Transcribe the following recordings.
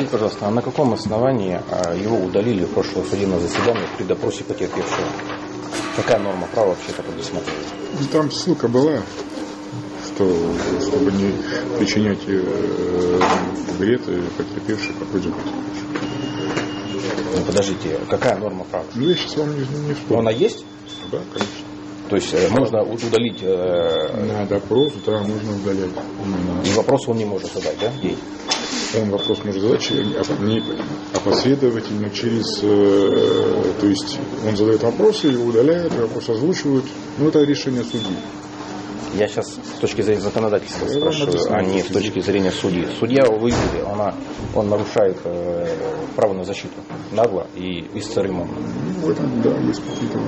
Скажите, пожалуйста, а на каком основании а, его удалили в прошлое судебное заседание при допросе потерпевшего? Какая норма права вообще это предусматривает? Ну, Там ссылка была, что чтобы не причинять э, вред э, потерпевшей по ходе Ну, подождите, какая норма права? Ну, я сейчас вам не, не вспомню. она есть? Да, конечно. То есть э, можно удалить, э, На допрос, да, можно удалять. И вопрос он не может задать, да? Ей? Он вопрос может задать, че- а не опосредовательно через, э, то есть он задает вопросы, его удаляют, вопрос озвучивают. Ну, это решение судьи. Я сейчас с точки зрения законодательства Я спрашиваю, а не с точки зрения судьи. Судья, вы видели, она, он нарушает э, право на защиту нагло и бесцеремонно. Ну, в этом, да, есть какие-то,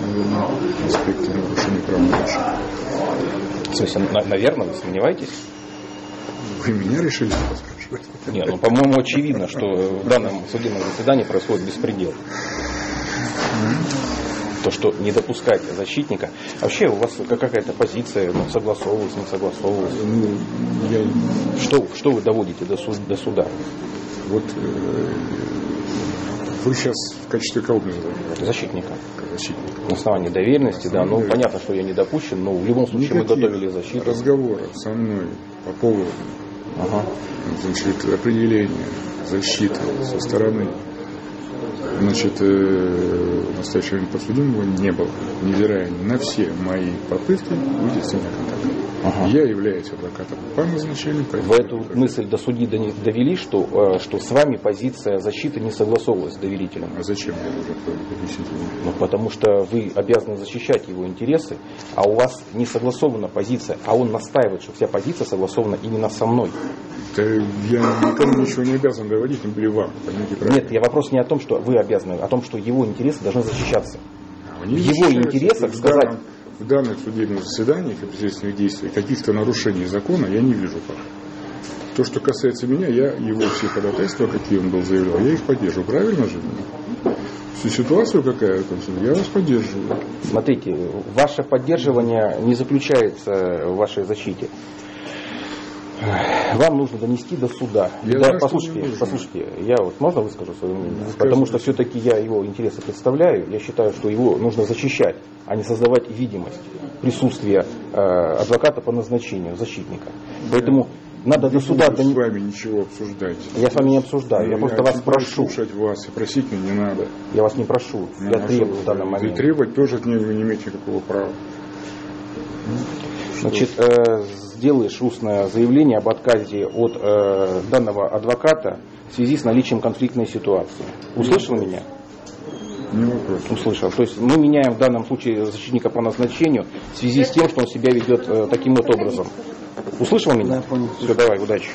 наверное, аспекты нарушения прав на защиту. В смысле, на- наверное, вы сомневаетесь? Вы меня решили спрашивать? Не, ну, по-моему, очевидно, что в данном судебном заседании происходит беспредел. То, что не допускать защитника. Вообще у вас какая-то позиция, ну, согласовывалась, не согласовывалась. Ну, я, Что, что вы доводите до, суд- до суда? вот э, вы сейчас в качестве кого называете? Защитника. Защитника? На основании доверенности, да. Ну, понятно, что я не допущен, но в любом случае мы Никаких готовили защиту. разговоров со мной по поводу Ага. значит, определения защиты со стороны значит, э, в подсудимого не было, невзирая на все мои попытки выйти с ним на контакт. Ага. Я являюсь адвокатом по назначению. поэтому- Вы эту мысль до судьи довели, что, э, что с вами позиция защиты не согласовывалась с доверителем? А зачем я должен объяснить? Ну, потому что вы обязаны защищать его интересы, а у вас не согласована позиция, а он настаивает, что вся позиция согласована именно со мной. Да я никому ничего не обязан доводить, тем более вам. Правильно. Нет, я вопрос не о том, что вы обязаны, а о том, что его интересы должны защищаться. Они в его интересах сказать- данном- В данных судебных заседаниях и председательных действий каких-то нарушений закона я не вижу пока. То, что касается меня, я его все ходатайства, какие он был заявлял, я их поддерживаю. Правильно же? Всю ситуацию какая я вас поддерживаю. Смотрите, ваше поддерживание не заключается в вашей защите. Вам нужно донести до суда. Я Да, знаю, послушайте, послушайте, я вот можно выскажу свое мнение? Высказывайте. Потому что все-таки я его интересы представляю. Я считаю, что его нужно защищать, а не создавать видимость присутствия э, адвоката по назначению, защитника. Поэтому надо до суда буду с донести. вами ничего обсуждать. Я с вами не обсуждаю, я Ну, просто вас не прошу. слушать вас и просить меня не надо. Я вас не прошу, я Ну, требую что в данном моменте. Требовать тоже от меня вы не имеете никакого права. Значит, э, сделаешь устное заявление об отказе от э, данного адвоката в связи с наличием конфликтной ситуации. Услышал меня? Не вопрос. Услышал. То есть мы меняем в данном случае защитника по назначению в связи с тем, что он себя ведет э, таким вот образом. Услышал меня? Да, понял. Все, давай, удачи.